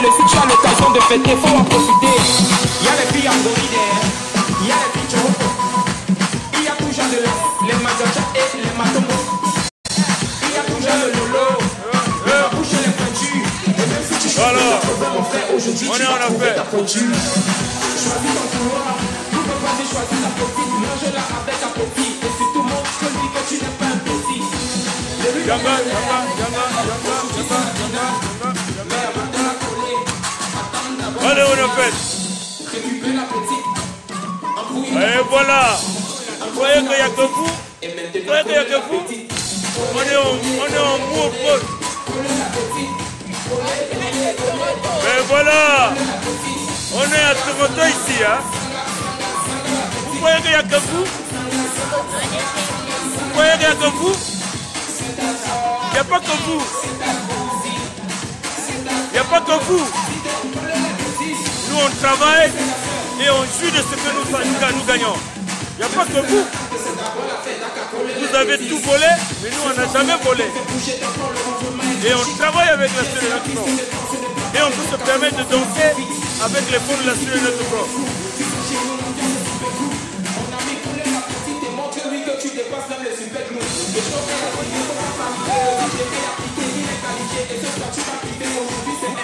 belle, si tu as l'occasion de fêter, faut en profiter. Il y a les filles androïdes, il y a les filles. Il y a toujours de l'os, les majaja et les matomos. Il y a toujours le lolo, la bouche et les pointus. Et même si tu choisis de mon frère aujourd'hui, tu vas trouver ta pointure. Choisis ton couloir, tout peut pas choisir ta petite. Mange-la avec appétit et surtout montre-lui que tu n'es pas un petit. Yanga, yanga, yanga, yanga, Et voilà. Vous croyez qu'il n'y a que vous Vous croyez qu'il n'y a que vous On est en, on est en pause. Mais voilà. On est à Toronto ici. Hein. Vous croyez qu'il n'y a que vous Vous croyez qu'il n'y a que vous Il n'y a pas que vous. Il n'y a pas que vous. On travaille et on jouit de ce que nous, nous, gagnons. Il n'y a pas que vous. Vous avez tout volé, mais nous, on n'a jamais volé. Et on travaille avec la Leone. Et on peut se permettre de danser avec les fonds de la Sierra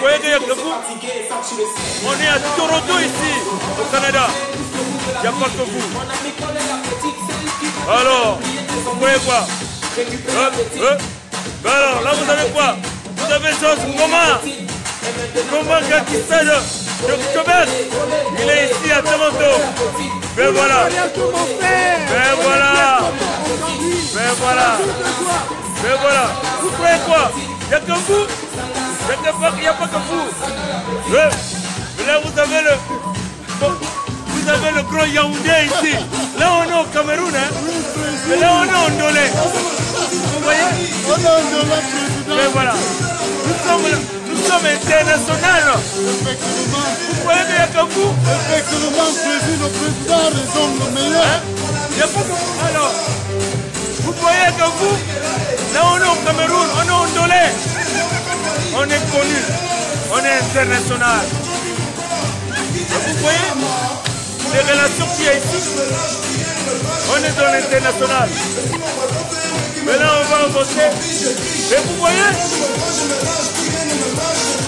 A que vous On est à Toronto ici, au Canada. Il n'y a pas que vous. Alors, vous croyez quoi? Hein? Hein? Ben alors, là vous avez quoi? Vous avez Georges Goma. Goma Gatissa de, Québec. Il est ici à Toronto. Ben voilà. Ben voilà. Ben voilà. Ben voilà. Vous croyez quoi? Il n'y a que vous n'y a, pas- il y a pas que vous. Hein Mais là vous avez le... Vous avez le grand Yaoundé ici. Là on est au Cameroun. Hein Mais là on est en Dolé. Vous voyez? On est un de la président. Mais voilà. Nous sommes, nous sommes internationaux. Effectivement, Vous n'y a que vous? Effectivement, président, le président raison, le meilleur. Hein? Il n'y a pas que vous. Alors, vous croyez que vous Là on est au Cameroun, on est en Dolé. On est connu. On est international. Et vous voyez les relations qu'il y ici On est dans l'international? Là on va voter. Et vous voyez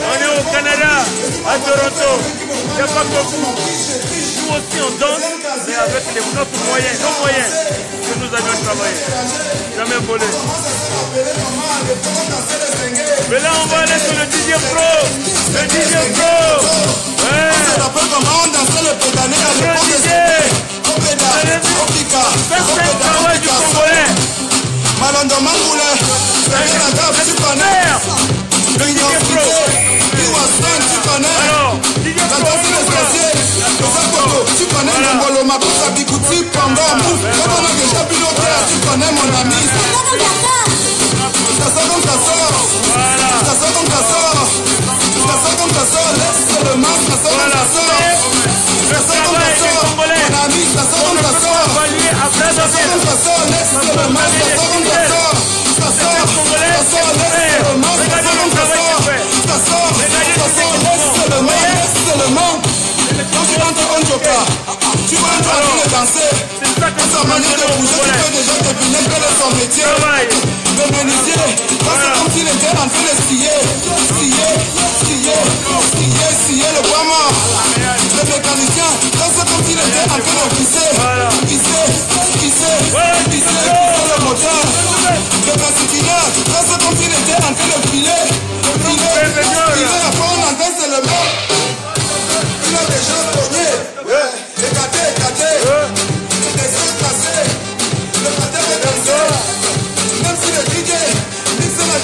On est au Canada, à Toronto. Il n'y a pas que. Nous aussi on danse, mais avec les, notre moyens, nos moyens nous avions travaillé. Jamais volé. Mais là on va aller sur le DJ Pro. Le DJ Pro. Ouais. rappelle comment on dansait le pédané à l'époque pédale, pica, c'est pédale, pica. Mangoulé, wasan tu connais tatasi lespasier eza koko tu connais nongolo makusa bikuti pango move ebona deja bino te tu connais mon ami sasa comme sa sor danser. Sa manière de bouger, tu Congolais. peux déjà deviner quel est son métier. Le menuisier, c'est comme s'il était en train de scier, scier, scier, scier, scier le bois mort. Le mécanicien, c'est comme s'il était en train de visser, visser, visser, visser, visser le moteur. Le quand c'est comme s'il était en train de filer, filer, filer, après on entend c'est le mot.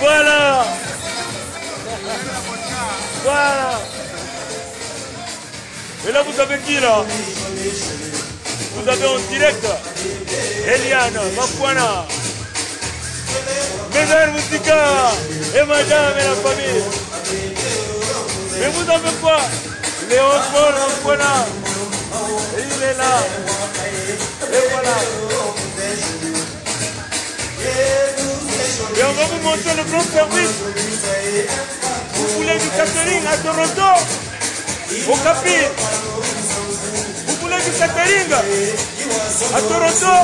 Voilà. Voilà. Et là, vous avez qui là? Vous avez en direct Eliane, Mapuana, Mesdames Moutika et Madame et la famille. Mais vous avez quoi? Léon Paul Mapuana. Et il est là. Et voilà. Et on va vous montrer le grand service. Vous voulez du catering à Toronto? Au Capi. Vous voulez du catering à Toronto?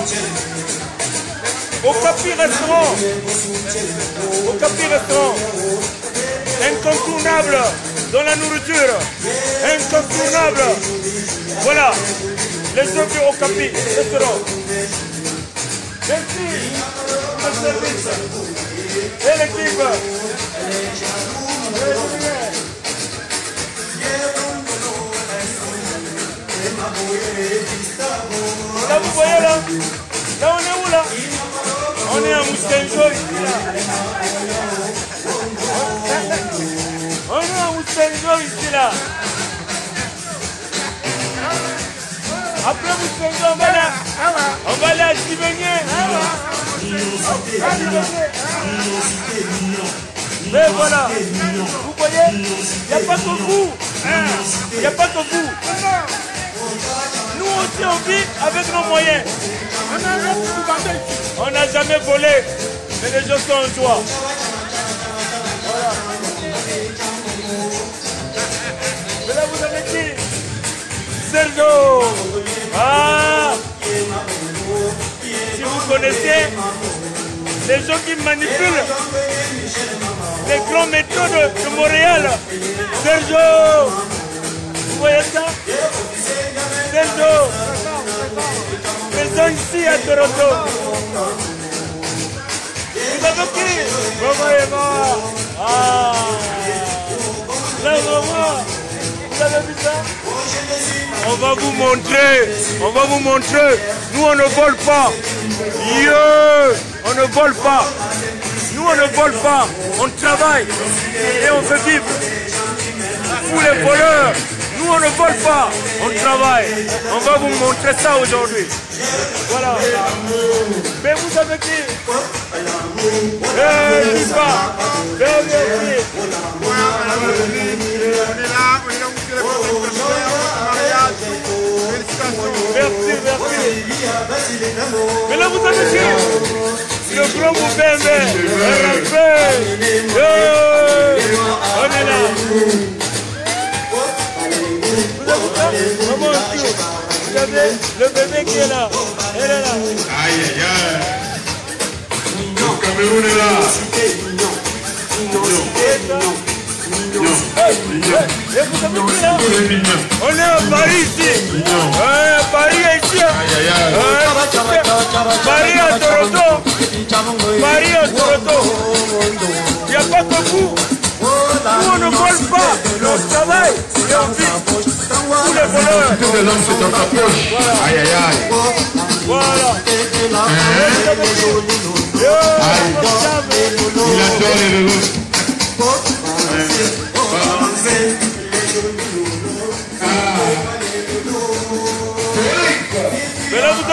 Au Capi Restaurant. Au Capi Restaurant. Incontournable dans la nourriture. Incontournable. Voilà. Les œuvres au Capi Restaurant. Merci le service et l'équipe Là, vous voyez là Là, on est où là On est à ici là. On est à Moussenjo ici là. Après on va là. On va aller à Mais voilà, vous voyez, il n'y a pas que vous. Il n'y a pas que vous. Nous aussi on vit avec nos moyens. On n'a jamais volé, mais les gens sont en joie. Voilà. Mais là vous avez qui Sergio Ah Si vous connaissez les gens qui manipulent les grandes méthodes de Montréal, Sergio Vous voyez ça? Sergio Présent ici à Toronto. Vous avez qui? Maman et moi. Ah Là, vous avez vu ça? On va vous montrer, on va vous montrer. Nous, on ne vole pas. Yeah On ne vole pas. Nous, on ne vole pas. On travaille et on fait vivre. Vous, les voleurs, nous, on ne vole pas. On travaille. On va vous montrer ça aujourd'hui. Voilà. Mais vous savez qui Eh. Merci, merci. Mais là, vous avez qui Le grand Moubembe, RFP. On est là. Vous avez le bébé qui est là. Elle est là. Aïe, aïe, aïe. Le Cameroun est là. Et vous avez On est à Paris ici. Ouais, Paris est ici. Ouais, Paris à Toronto. Paris à Toronto. Il n'y a pas que vous. Nous, on ne vole pas. On travaille et on vit. Tous les voleurs. Tout de l'homme, c'est dans ta poche. Aïe, aïe, aïe. Voilà. Il adore les.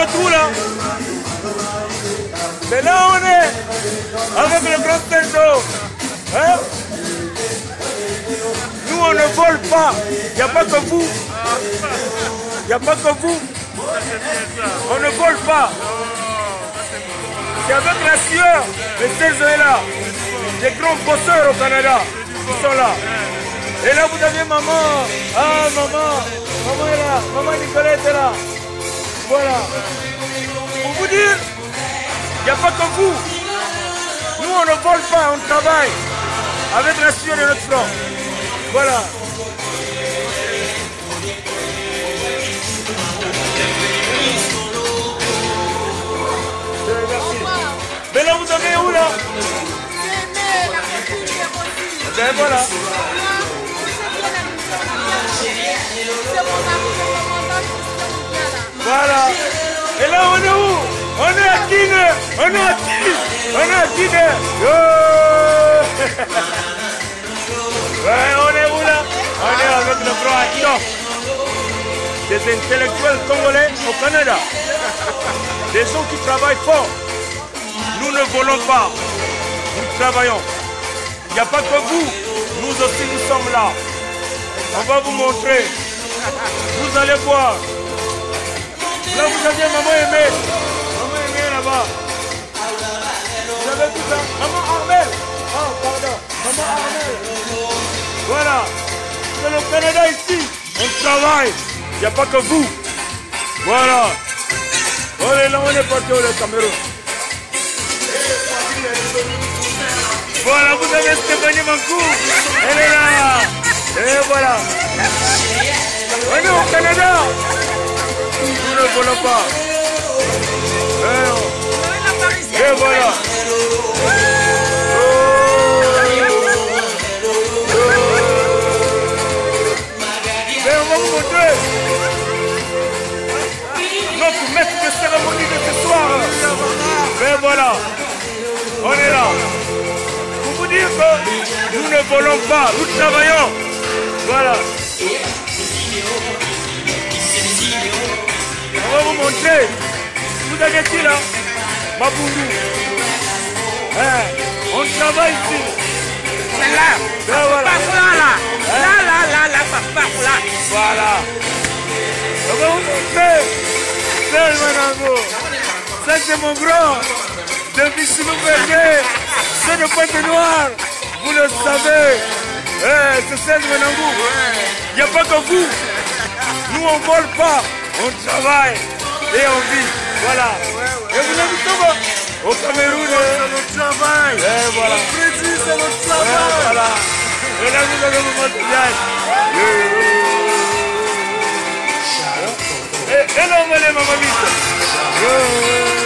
Mais là, où là on est avec le grand Nous, on ne vole pas. Il n'y a pas que vous. Il n'y a pas que vous. On ne vole pas. C'est avec la sueur. Le Sergio est là. Des grands bosseurs au Canada. Ils sont là. Et là, vous avez maman. Ah, maman. Maman est là. Maman Nicolette est là. Voilà. Pour vous dire, il n'y a pas que vous. Nous, on ne vole pas, on travaille avec la sueur de notre front. Voilà. Mais là, vous avez où là? Ben voilà. Voilà. Et là, on est où? On est à Guinée On est à Guinée On est à Guinée on est où là? On est avec le grand acteur des intellectuels congolais au Canada. Des gens qui travaillent fort. Nous ne volons pas. Nous travaillons. Il n'y a pas que vous. Nous aussi, nous sommes là. On va vous montrer. Vous allez voir. Là, vous avez maman aimée. Maman aimée là-bas. Vous avez tout ça. Maman Armel. Oh, pardon. Maman Armel. Voilà. C'est le Canada ici. On travaille. Il n'y a pas que vous. Voilà. On est là, on est parti au Cameroun. Voilà, vous avez Stéphanie Mancou. Elle est là. Et voilà. On au Canada. Nous ne volons pas. Et, voilà. Mais on va vous montrer notre maître de cérémonie de ce soir. Mais voilà, on est là. Pour vous dire que nous ne volons pas, nous travaillons. Voilà. On va vous montrer. Vous avez qui là Mabundu. Hein, on travaille ici. C'est là. Ben voilà. Papa là. Là, là, là, là, papa là. Voilà. On va vous montrer. C'est Manango. Ça, c'est mon grand. Depuis Sinou Berger. C'est le pointe noir. Vous le savez. Eh, c'est Serge Manango. Il n'y a pas que vous. Nous, on ne vole pas. On travaille. Et on vit. Voilà. Et vous avez tout Au Cameroun. C'est notre travail. Et voilà. c'est notre travail. voilà. Et là, vous avez mon maquillage. Et, et là, on va aller, maman vite.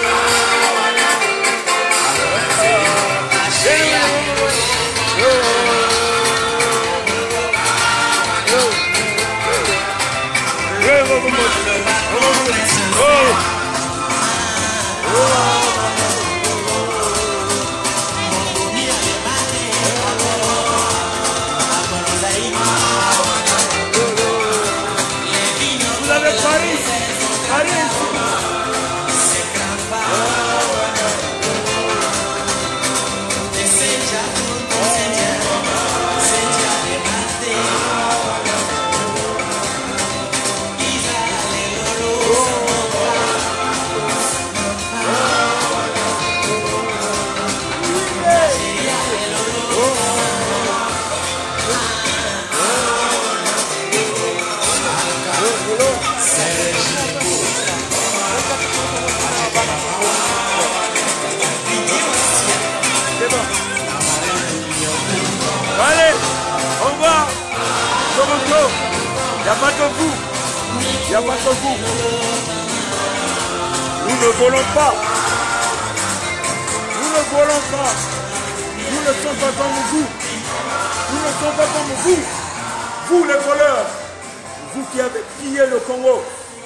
N'y a pas que vous. Il n'y a pas que vous. Nous ne volons pas. Nous ne volons pas. Nous ne sommes pas comme vous. Nous ne sommes pas comme vous. Vous les voleurs. Vous qui avez pillé le Congo.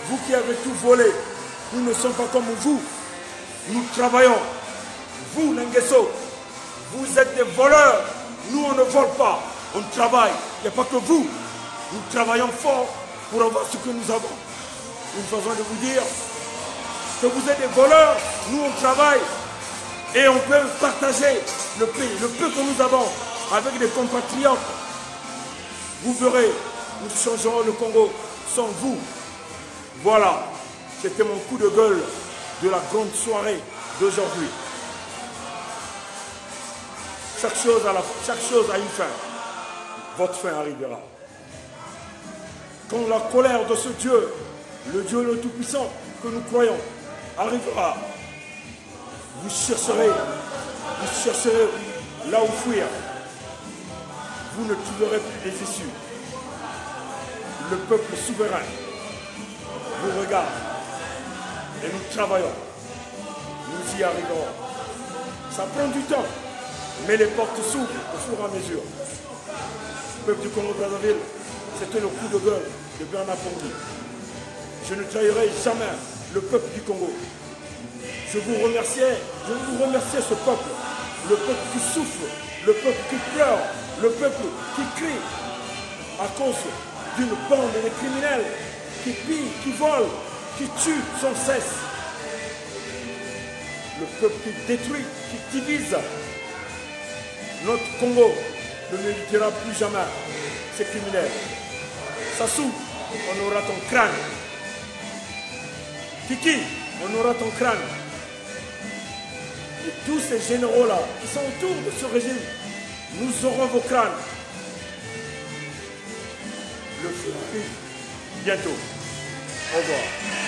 Vous qui avez tout volé. Nous ne sommes pas comme vous. Nous travaillons. Vous, Nengeso, vous êtes des voleurs. Nous, on ne vole pas. On travaille. Il n'y a pas que vous. Nous travaillons fort pour avoir ce que nous avons. Une façon de vous dire que vous êtes des voleurs. Nous, on travaille. Et on peut partager le pays, le peu que nous avons avec des compatriotes. Vous verrez, nous changerons le Congo sans vous. Voilà, c'était mon coup de gueule de la grande soirée d'aujourd'hui. Chaque chaque chose a une fin. Votre fin arrivera. Quand la colère de ce Dieu, le Dieu le Tout-Puissant que nous croyons, arrivera, vous chercherez, vous chercherez là où fuir. Vous ne trouverez plus les issues. Le peuple souverain vous regarde et nous travaillons. Nous y arriverons. Ça prend du temps, mais les portes s'ouvrent au fur et à mesure. Le peuple du Congo-Brazzaville, c'était le coup de gueule de Bernard Pongy. Je ne trahirai jamais le peuple du Congo. Je vous remerciais, je vous remercier ce peuple, le peuple qui souffre, le peuple qui pleure, le peuple qui crie à cause d'une bande de criminels qui pillent, qui volent, qui tuent sans cesse. Le peuple qui détruit, qui divise. Notre Congo ne méritera plus jamais ces criminels. Sassou, on aura ton crâne. Kiki, on aura ton crâne. Et tous ces généraux-là qui sont autour de ce régime, nous aurons vos crânes. Le arrive bientôt. Au revoir.